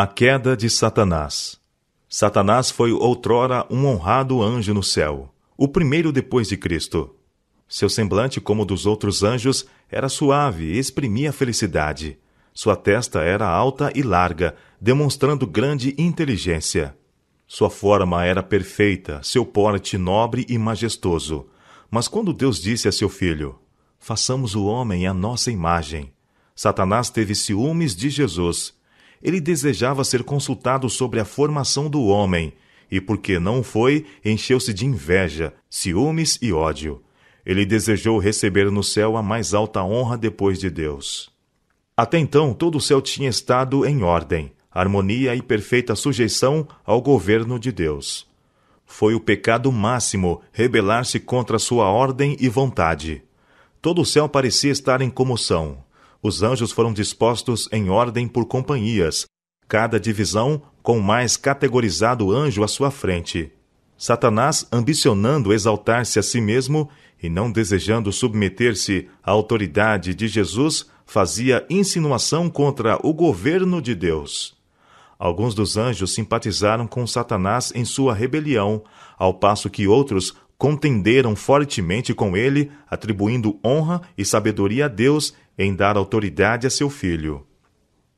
A queda de Satanás. Satanás foi outrora um honrado anjo no céu, o primeiro depois de Cristo. Seu semblante, como o dos outros anjos, era suave e exprimia felicidade. Sua testa era alta e larga, demonstrando grande inteligência. Sua forma era perfeita, seu porte nobre e majestoso. Mas quando Deus disse a seu filho: Façamos o homem à nossa imagem, Satanás teve ciúmes de Jesus ele desejava ser consultado sobre a formação do homem, e porque não foi, encheu-se de inveja, ciúmes e ódio. Ele desejou receber no céu a mais alta honra depois de Deus. Até então, todo o céu tinha estado em ordem, harmonia e perfeita sujeição ao governo de Deus. Foi o pecado máximo rebelar-se contra sua ordem e vontade. Todo o céu parecia estar em comoção. Os anjos foram dispostos em ordem por companhias, cada divisão com mais categorizado anjo à sua frente. Satanás, ambicionando exaltar-se a si mesmo e não desejando submeter-se à autoridade de Jesus, fazia insinuação contra o governo de Deus. Alguns dos anjos simpatizaram com Satanás em sua rebelião, ao passo que outros contenderam fortemente com ele, atribuindo honra e sabedoria a Deus em dar autoridade a seu filho.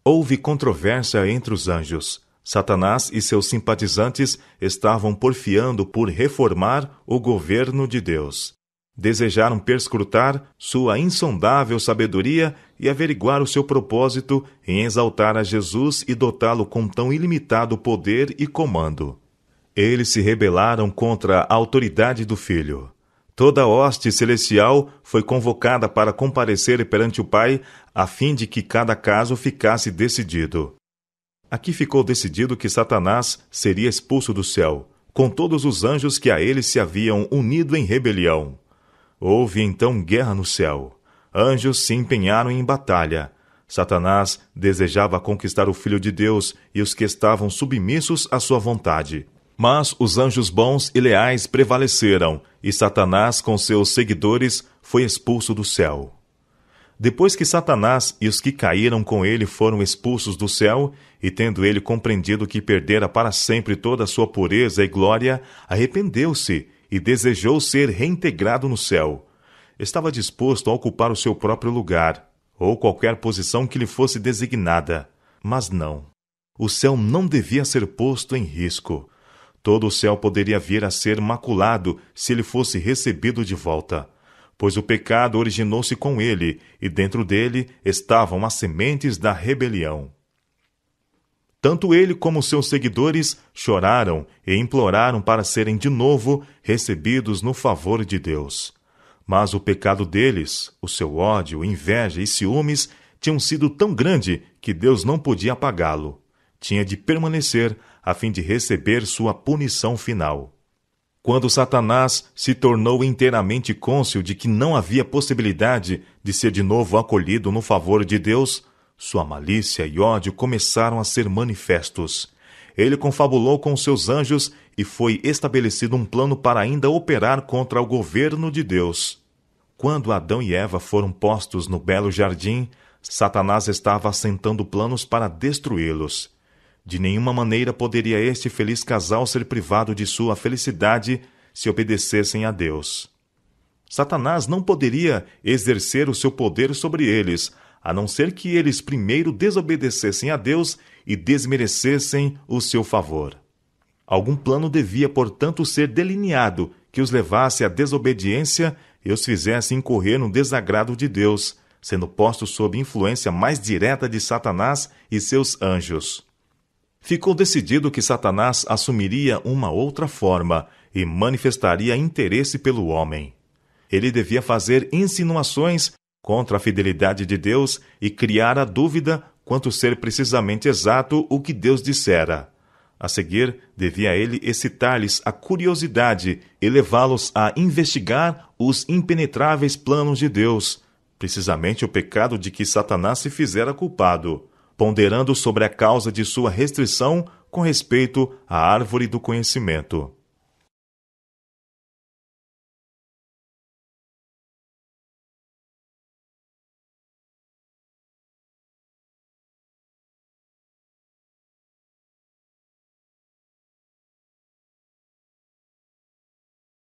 Houve controvérsia entre os anjos. Satanás e seus simpatizantes estavam porfiando por reformar o governo de Deus. Desejaram perscrutar sua insondável sabedoria e averiguar o seu propósito em exaltar a Jesus e dotá-lo com tão ilimitado poder e comando. Eles se rebelaram contra a autoridade do Filho. Toda a hoste celestial foi convocada para comparecer perante o Pai, a fim de que cada caso ficasse decidido. Aqui ficou decidido que Satanás seria expulso do céu, com todos os anjos que a ele se haviam unido em rebelião. Houve então guerra no céu. Anjos se empenharam em batalha. Satanás desejava conquistar o Filho de Deus e os que estavam submissos à sua vontade. Mas os anjos bons e leais prevaleceram, e Satanás, com seus seguidores, foi expulso do céu. Depois que Satanás e os que caíram com ele foram expulsos do céu, e tendo ele compreendido que perdera para sempre toda a sua pureza e glória, arrependeu-se e desejou ser reintegrado no céu. Estava disposto a ocupar o seu próprio lugar, ou qualquer posição que lhe fosse designada. Mas não. O céu não devia ser posto em risco. Todo o céu poderia vir a ser maculado se ele fosse recebido de volta, pois o pecado originou-se com ele, e dentro dele estavam as sementes da rebelião. Tanto ele como seus seguidores choraram e imploraram para serem de novo recebidos no favor de Deus. Mas o pecado deles, o seu ódio, inveja e ciúmes tinham sido tão grande que Deus não podia apagá-lo. Tinha de permanecer a fim de receber sua punição final. Quando Satanás se tornou inteiramente cônscio de que não havia possibilidade de ser de novo acolhido no favor de Deus, sua malícia e ódio começaram a ser manifestos. Ele confabulou com seus anjos e foi estabelecido um plano para ainda operar contra o governo de Deus. Quando Adão e Eva foram postos no belo jardim, Satanás estava assentando planos para destruí-los. De nenhuma maneira poderia este feliz casal ser privado de sua felicidade se obedecessem a Deus. Satanás não poderia exercer o seu poder sobre eles, a não ser que eles primeiro desobedecessem a Deus e desmerecessem o seu favor. Algum plano devia, portanto, ser delineado que os levasse à desobediência e os fizesse incorrer no desagrado de Deus, sendo postos sob influência mais direta de Satanás e seus anjos ficou decidido que Satanás assumiria uma outra forma e manifestaria interesse pelo homem. Ele devia fazer insinuações contra a fidelidade de Deus e criar a dúvida quanto ser precisamente exato o que Deus dissera. A seguir, devia ele excitar-lhes a curiosidade e levá-los a investigar os impenetráveis planos de Deus, precisamente o pecado de que Satanás se fizera culpado ponderando sobre a causa de sua restrição com respeito à árvore do conhecimento.